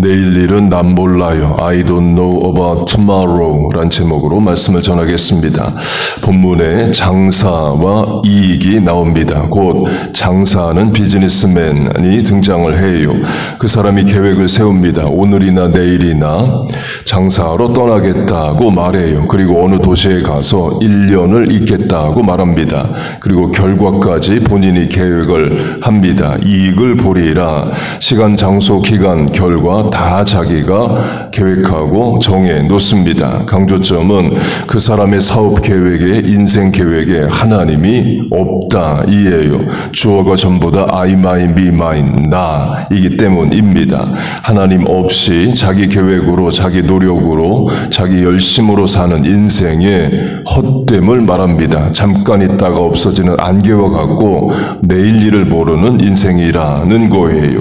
내일 일은 난 몰라요. I don't know about tomorrow 란 제목으로 말씀을 전하겠습니다. 본문에 장사와 이익이 나옵니다. 곧 장사하는 비즈니스맨이 등장을 해요. 그 사람이 계획을 세웁니다. 오늘이나 내일이나 장사하러 떠나겠다고 말해요. 그리고 어느 도시에 가서 1년을 있겠다고 말합니다. 그리고 결과까지 본인이 계획을 합니다. 이익을 보리라. 시간, 장소, 기간, 결과 다 자기가 계획하고 정해 놓습니다. 강조점은 그 사람의 사업 계획에 인생 계획에 하나님이 없다 이에요. 주어가 전부 다 I, mine, me, mine, 나이기 때문입니다. 하나님 없이 자기 계획으로 자기 노력으로 자기 열심으로 사는 인생의 헛됨을 말합니다. 잠깐 있다가 없어지는 안개와 같고 내일 일을 모르는 인생이라는 거예요.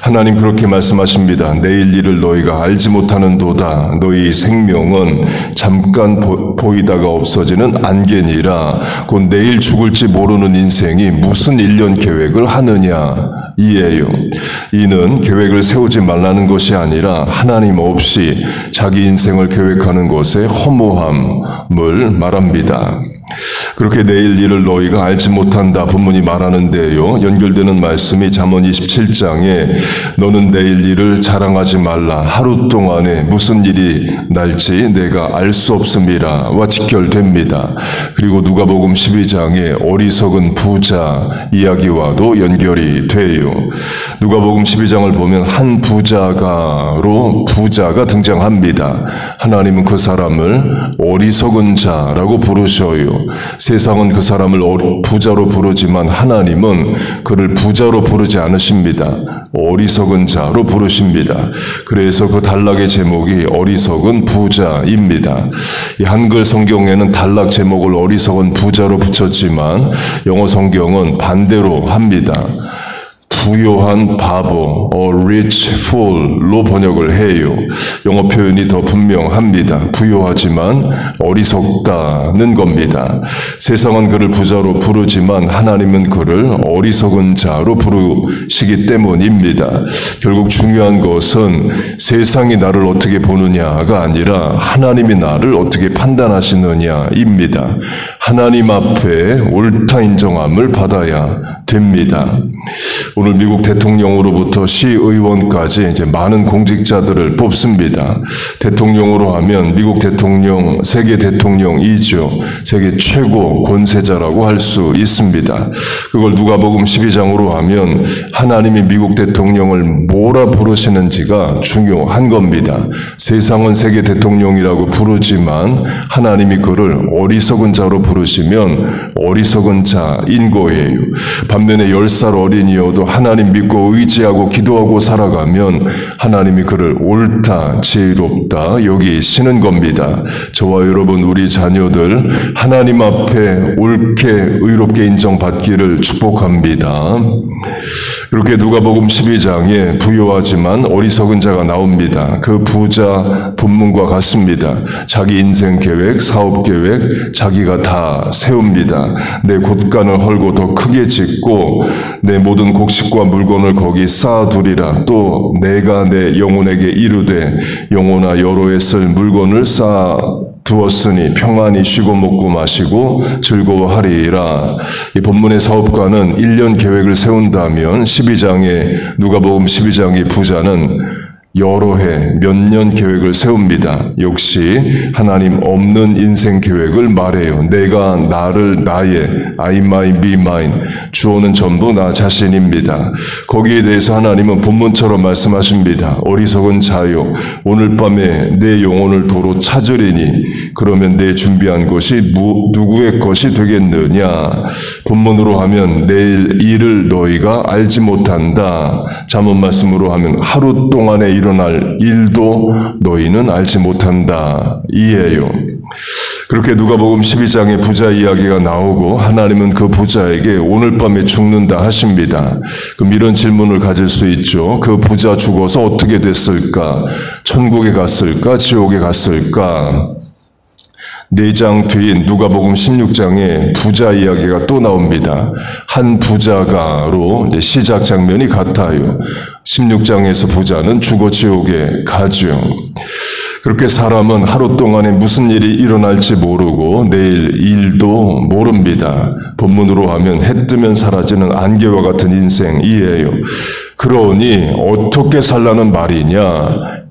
하나님 그렇게 말씀하십니다. 내일 일을 너희가 알지 못하는 도다. 너희 생명은 잠깐 보, 이다가 없어지는 안개니라. 곧 내일 죽을지 모르는 인생이 무슨 일년 계획을 하느냐. 이에요. 이는 계획을 세우지 말라는 것이 아니라 하나님 없이 자기 인생을 계획하는 것의 허무함을 말합니다. 그렇게 내일 일을 너희가 알지 못한다 본문이 말하는데요. 연결되는 말씀이 잠언 27장에 너는 내일 일을 자랑하지 말라. 하루 동안에 무슨 일이 날지 내가 알 수 없음이라와 직결됩니다. 그리고 누가복음 12장에 어리석은 부자 이야기와도 연결이 돼요. 누가복음 12장을 보면 한 부자가로 부자가 등장합니다. 하나님은 그 사람을 어리석은 자라고 부르셔요. 세상은 그 사람을 부자로 부르지만 하나님은 그를 부자로 부르지 않으십니다. 어리석은 자로 부르십니다. 그래서 그 단락의 제목이 어리석은 부자입니다. 이 한글 성경에는 단락 제목을 어리석은 부자로 붙였지만 영어 성경은 반대로 합니다. 부요한 바보, a rich fool로 번역을 해요. 영어 표현이 더 분명합니다. 부요하지만 어리석다는 겁니다. 세상은 그를 부자로 부르지만 하나님은 그를 어리석은 자로 부르시기 때문입니다. 결국 중요한 것은 세상이 나를 어떻게 보느냐가 아니라 하나님이 나를 어떻게 판단하시느냐입니다. 하나님 앞에 옳다 인정함을 받아야 됩니다. 오늘 미국 대통령으로부터 시의원까지 이제 많은 공직자들을 뽑습니다. 대통령으로 하면 미국 대통령, 세계 대통령이죠. 세계 최고 권세자라고 할 수 있습니다. 그걸 누가복음 12장으로 하면 하나님이 미국 대통령을 뭐라 부르시는지가 중요한 겁니다. 세상은 세계 대통령이라고 부르지만 하나님이 그를 어리석은 자로 부르시면 어리석은 자인 거예요. 반면에 10살 어린이여도 하나님 믿고 의지하고 기도하고 살아가면 하나님이 그를 옳다, 지혜롭다 여기시는 겁니다. 저와 여러분 우리 자녀들 하나님 앞에 옳게 의롭게 인정받기를 축복합니다. 이렇게 누가복음 12장에 부유하지만 어리석은 자가 나옵니다. 그 부자 본문과 같습니다. 자기 인생 계획, 사업 계획 자기가 다 세웁니다. 내 곳간을 헐고 더 크게 짓고 내 모든 곡식과 물건을 거기 쌓아두리라. 또 내가 내 영혼에게 이르되 영혼아 여로에 쓸 물건을 쌓아 두었으니 평안히 쉬고 먹고 마시고 즐거워하리라. 이 본문의 사업가는 1년 계획을 세운다면 12장에 누가복음 12장의 부자는 여러 해, 몇 년 계획을 세웁니다. 역시 하나님 없는 인생 계획을 말해요. 내가 나를 나의 I my me mine 주어는 전부 나 자신입니다. 거기에 대해서 하나님은 본문처럼 말씀하십니다. 어리석은 자요 오늘 밤에 내 영혼을 도로 찾으리니 그러면 내 준비한 것이 누구의 것이 되겠느냐? 본문으로 하면 내일 일을 너희가 알지 못한다. 잠언 말씀으로 하면 하루 동안의 일어날 일도 너희는 알지 못한다. 이에요. 그렇게 누가복음 12장에 부자 이야기가 나오고 하나님은 그 부자에게 오늘 밤에 죽는다 하십니다. 그럼 이런 질문을 가질 수 있죠. 그 부자 죽어서 어떻게 됐을까? 천국에 갔을까? 지옥에 갔을까? 4장 뒤인 누가복음 16장에 부자 이야기가 또 나옵니다. 한 부자가로 시작 장면이 같아요. 16장에서 부자는 죽어 지옥에 가죠. 그렇게 사람은 하루 동안에 무슨 일이 일어날지 모르고 내일 일도 모릅니다. 본문으로 하면 해 뜨면 사라지는 안개와 같은 인생이에요. 그러니 어떻게 살라는 말이냐?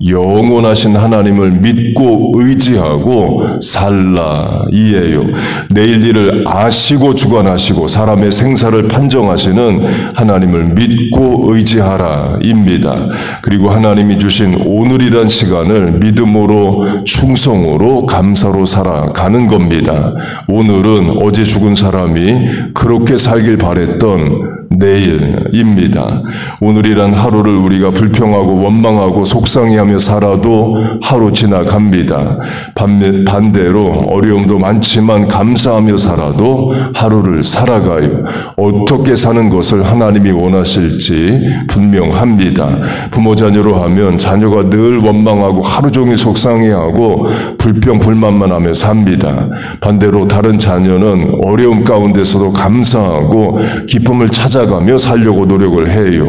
영원하신 하나님을 믿고 의지하고 살라 이에요. 내일 일을 아시고 주관하시고 사람의 생사를 판정하시는 하나님을 믿고 의지하라입니다. 그리고 하나님이 주신 오늘이란 시간을 믿음으로 충성으로 감사로 살아가는 겁니다. 오늘은 어제 죽은 사람이 그렇게 살길 바랬던 내일입니다. 오늘이란 하루를 우리가 불평하고 원망하고 속상해하며 살아도 하루 지나갑니다. 반대로 어려움도 많지만 감사하며 살아도 하루를 살아가요. 어떻게 사는 것을 하나님이 원하실지 분명합니다. 부모 자녀로 하면 자녀가 늘 원망하고 하루 종일 속상해하고 불평 불만만 하며 삽니다. 반대로 다른 자녀는 어려움 가운데서도 감사하고 기쁨을 찾아 찾아가며 살려고 노력을 해요.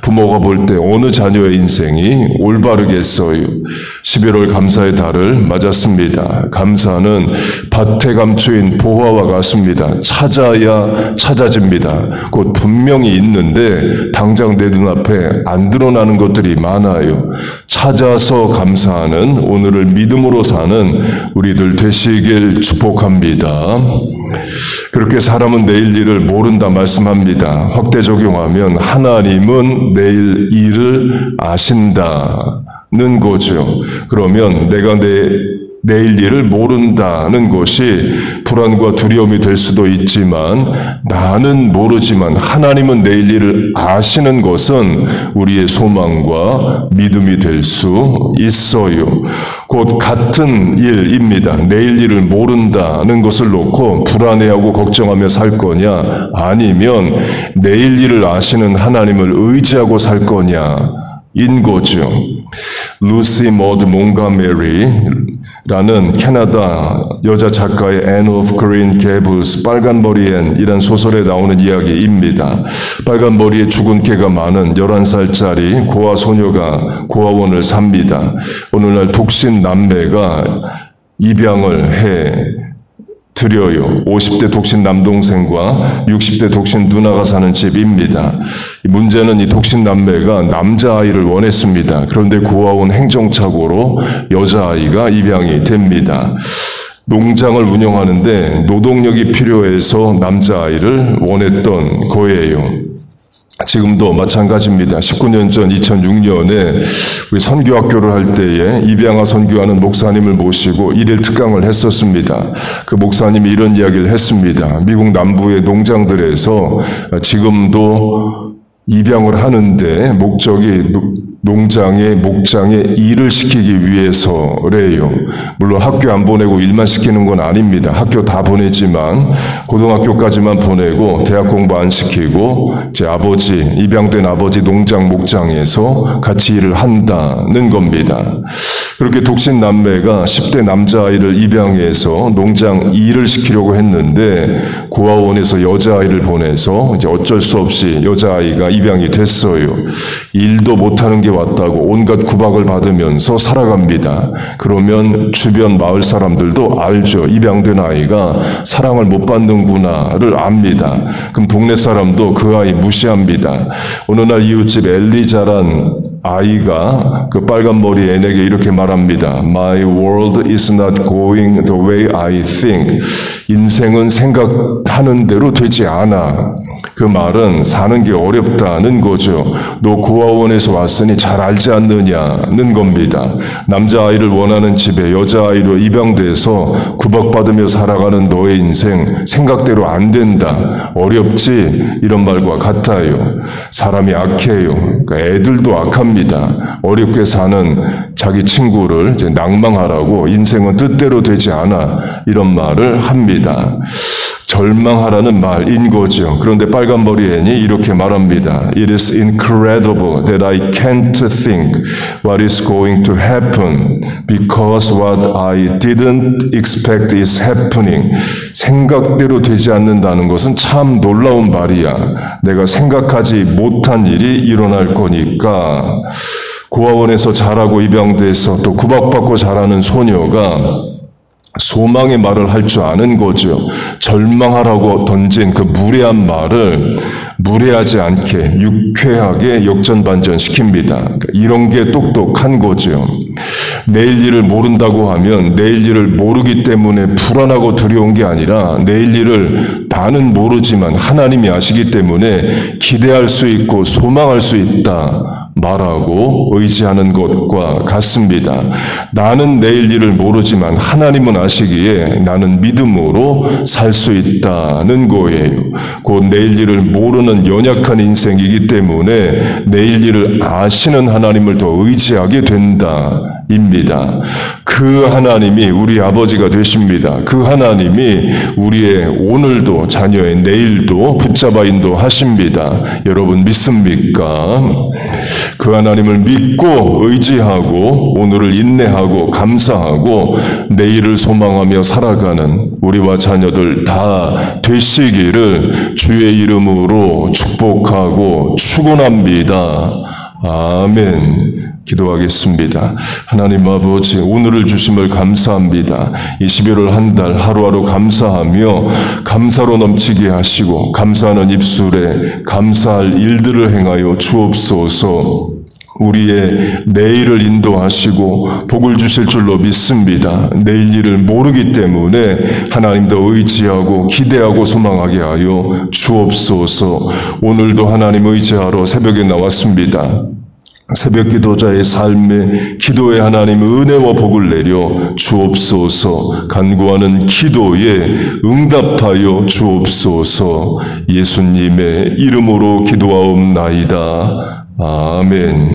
부모가 볼 때 어느 자녀의 인생이 올바르겠어요. 11월 감사의 달을 맞았습니다. 감사는 밭에 감추인 보화와 같습니다. 찾아야 찾아집니다. 곧 분명히 있는데 당장 내 눈앞에 안 드러나는 것들이 많아요. 찾아서 감사하는 오늘을 믿음으로 사는 우리들 되시길 축복합니다. 그렇게 사람은 내일 일을 모른다 말씀합니다. 확대 적용하면 하나님은 내일 일을 아신다는 거죠. 그러면 내가 내 내일 일을 모른다는 것이 불안과 두려움이 될 수도 있지만 나는 모르지만 하나님은 내일 일을 아시는 것은 우리의 소망과 믿음이 될 수 있어요. 곧 같은 일입니다. 내일 일을 모른다는 것을 놓고 불안해하고 걱정하며 살 거냐 아니면 내일 일을 아시는 하나님을 의지하고 살 거냐 인 거죠. 루시 모드 몽고메리 라는 캐나다 여자 작가의 Anne of Green 빨간 머리 앤이란 소설에 나오는 이야기입니다. 빨간 머리에 주근깨가 많은 11살짜리 고아 소녀가 고아원에 삽니다. 어느 날 독신 남매가 입양을 해 드려요. 50대 독신 남동생과 60대 독신 누나가 사는 집입니다. 문제는 이 독신 남매가 남자아이를 원했습니다. 그런데 고아원 행정착오로 여자아이가 입양이 됩니다. 농장을 운영하는데 노동력이 필요해서 남자아이를 원했던 거예요. 지금도 마찬가지입니다. 19년 전 2006년에 우리 선교학교를 할 때에 입양아 선교하는 목사님을 모시고 일일 특강을 했었습니다. 그 목사님이 이런 이야기를 했습니다. 미국 남부의 농장들에서 지금도 입양을 하는데 목적이 농장에 목장에 일을 시키기 위해서래요. 물론 학교 안 보내고 일만 시키는 건 아닙니다. 학교 다 보내지만 고등학교까지만 보내고 대학 공부 안 시키고 제 아버지 입양된 아버지 농장 목장에서 같이 일을 한다는 겁니다. 그렇게 독신 남매가 10대 남자아이를 입양해서 농장 일을 시키려고 했는데 고아원에서 여자아이를 보내서 이제 어쩔 수 없이 여자아이가 입양이 됐어요. 일도 못하는 게 왔다고 온갖 구박을 받으면서 살아갑니다. 그러면 주변 마을 사람들도 알죠. 입양된 아이가 사랑을 못 받는구나를 압니다. 그럼 동네 사람도 그 아이 무시합니다. 어느 날 이웃집 엘리자란 아이가 그 빨간 머리 애에게 이렇게 말합니다. My world is not going the way I think. 인생은 생각하는 대로 되지 않아. 그 말은 사는 게 어렵다는 거죠. 너 고아원에서 왔으니 잘 알지 않느냐는 겁니다. 남자아이를 원하는 집에 여자아이로 입양돼서 구박받으며 살아가는 너의 인생 생각대로 안 된다. 어렵지? 이런 말과 같아요. 사람이 악해요. 그러니까 애들도 악합니다. 어렵게 사는 자기 친구를 낭망하라고 인생은 뜻대로 되지 않아. 이런 말을 합니다. 절망하라는 말인 거죠. 그런데 빨간 머리 앤이 이렇게 말합니다. It is incredible that I can't think what is going to happen because what I didn't expect is happening. 생각대로 되지 않는다는 것은 참 놀라운 말이야. 내가 생각하지 못한 일이 일어날 거니까. 고아원에서 자라고 입양돼서 또 구박받고 자라는 소녀가 소망의 말을 할 줄 아는 거죠. 절망하라고 던진 그 무례한 말을 무례하지 않게 유쾌하게 역전반전 시킵니다. 그러니까 이런 게 똑똑한 거죠. 내일 일을 모른다고 하면 내일 일을 모르기 때문에 불안하고 두려운 게 아니라 내일 일을 다는 모르지만 하나님이 아시기 때문에 기대할 수 있고 소망할 수 있다. 말하고 의지하는 것과 같습니다. 나는 내일 일을 모르지만 하나님은 아시기에 나는 믿음으로 살 수 있다는 거예요. 곧 내일 일을 모르는 연약한 인생이기 때문에 내일 일을 아시는 하나님을 더 의지하게 된다. 입니다. 그 하나님이 우리 아버지가 되십니다. 그 하나님이 우리의 오늘도 자녀의 내일도 붙잡아 인도하십니다. 여러분 믿습니까? 그 하나님을 믿고 의지하고 오늘을 인내하고 감사하고 내일을 소망하며 살아가는 우리와 자녀들 다 되시기를 주의 이름으로 축복하고 축원합니다. 아멘. 기도하겠습니다. 하나님 아버지, 오늘을 주심을 감사합니다. 이 11월 한 달 하루하루 감사하며 감사로 넘치게 하시고 감사하는 입술에 감사할 일들을 행하여 주옵소서. 우리의 내일을 인도하시고 복을 주실 줄로 믿습니다. 내일 일을 모르기 때문에 하나님도 의지하고 기대하고 소망하게 하여 주옵소서. 오늘도 하나님 의지하러 새벽에 나왔습니다. 새벽 기도자의 삶에 기도에 하나님 은혜와 복을 내려 주옵소서 간구하는 기도에 응답하여 주옵소서 예수님의 이름으로 기도하옵나이다. 아멘.